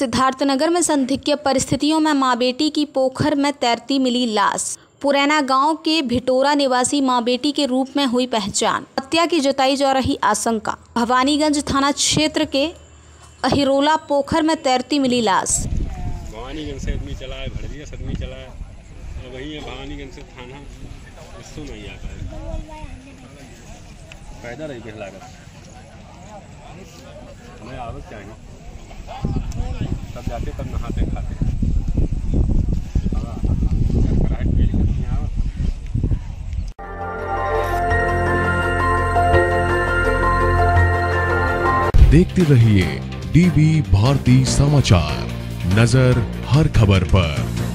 सिद्धार्थनगर में संदिग्ध परिस्थितियों में माँ बेटी की पोखर में तैरती मिली लाश। पुरैना गाँव के भिटोरा निवासी माँ बेटी के रूप में हुई पहचान। हत्या की जताई जा रही आशंका। भवानीगंज थाना क्षेत्र के अहिरोला पोखर में तैरती मिली लाश। भवानीगंज से आदमी चला है से आदमी चला है। और वही है भवानीगंज से थाना। नहीं आता है। रही लागत हमें आवक चाहिए तब जाते तब नहाते खाते। हाँ, देखते रहिए डीवी भारती समाचार नज़र हर खबर पर।